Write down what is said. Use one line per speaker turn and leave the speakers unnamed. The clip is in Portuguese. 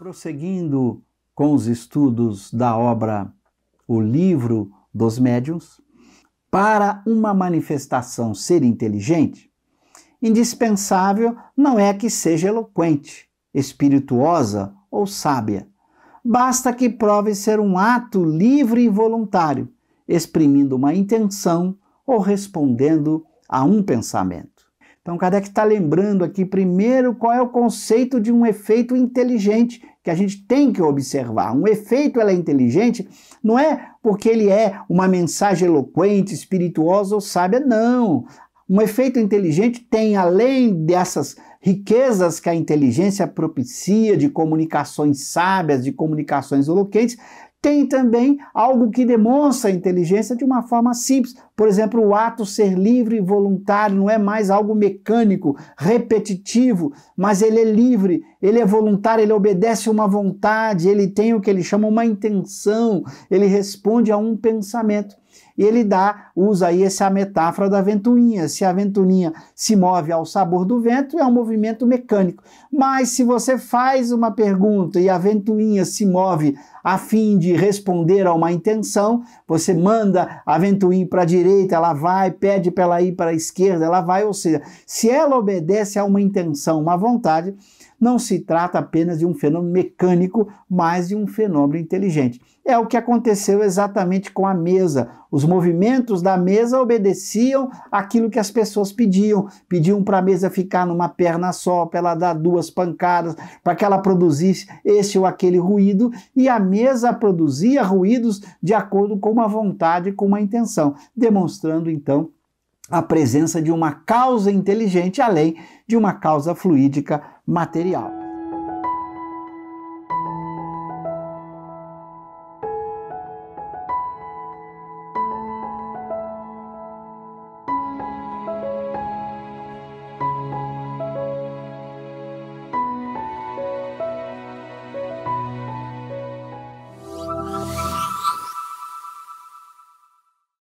Prosseguindo com os estudos da obra O Livro dos Médiuns, para uma manifestação ser inteligente, indispensável não é que seja eloquente, espirituosa ou sábia. Basta que prove ser um ato livre e voluntário, exprimindo uma intenção ou respondendo a um pensamento. Então, Kardec está lembrando aqui primeiro qual é o conceito de um efeito inteligente que a gente tem que observar. Um efeito ela é inteligente não é porque ele é uma mensagem eloquente, espirituosa ou sábia, não. Um efeito inteligente tem, além dessas riquezas que a inteligência propicia, de comunicações sábias, de comunicações eloquentes, tem também algo que demonstra a inteligência de uma forma simples. Por exemplo, o ato ser livre e voluntário não é mais algo mecânico, repetitivo, mas ele é livre, ele é voluntário, ele obedece uma vontade, ele tem o que ele chama uma intenção, ele responde a um pensamento. E ele dá, usa aí essa metáfora da ventoinha. Se a ventoinha se move ao sabor do vento, é um movimento mecânico. Mas se você faz uma pergunta e a ventoinha se move a fim de responder a uma intenção, você manda a ventoinha para a direita, ela vai, pede para ela ir para a esquerda, ela vai, ou seja, se ela obedece a uma intenção, uma vontade, não se trata apenas de um fenômeno mecânico, mas de um fenômeno inteligente. É o que aconteceu exatamente com a mesa. Os movimentos da mesa obedeciam aquilo que as pessoas pediam. Pediam para a mesa ficar numa perna só, para ela dar duas pancadas, para que ela produzisse esse ou aquele ruído, e a mesa produzia ruídos de acordo com uma vontade, com uma intenção, demonstrando então a presença de uma causa inteligente além de uma causa fluídica material.